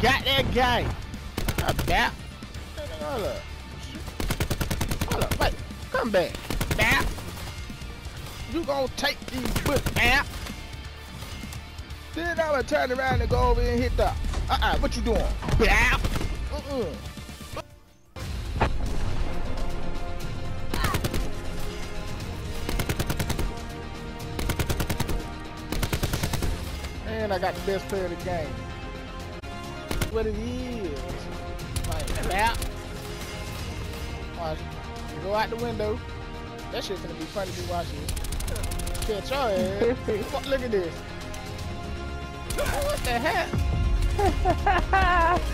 game. Come back. Hold up. Hold up. Wait. Come back. Back. You gonna take these bullets back. Then I'm gonna turn around and go over and hit the. Uh-uh. What you doing? Back. Uh-uh. And I got the best player of the game. What it is. Like that. Watch. You go out the window. That shit's gonna be funny to watch it. Catch your ass. Fuck, Look at this. What the heck?